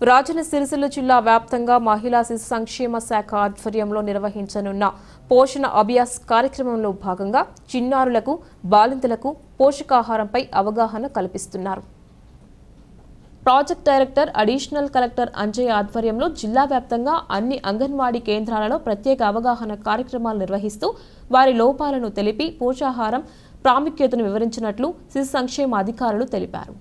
రాజన్న సిరిసిల్ల జిల్లా వ్యాప్తంగా మహిళా శిశు సంక్షేమ శాఖ ఆధ్వర్యంలో నిర్వహించనున్న పోషణ అభ్యాస్ కార్యక్రమంలో భాగంగా చిన్నారులకు బాలింతలకు పోషకాహారంపై అవగాహన కల్పిస్తున్నారు. Project director additional collector Anjay ఆధ్వర్యంలో జిల్లా వ్యాప్తంగా అన్ని అంగన్వాడీ కేంద్రాలలో ప్రత్యేక అవగాహన కార్యక్రమాలు నిర్వహిస్తూ వారి లోపాలను తెలిపి పోషాహారం ప్రాముఖ్యతను వివరించినట్లు శిశు సంక్షేమ అధికారులు తెలిపారు.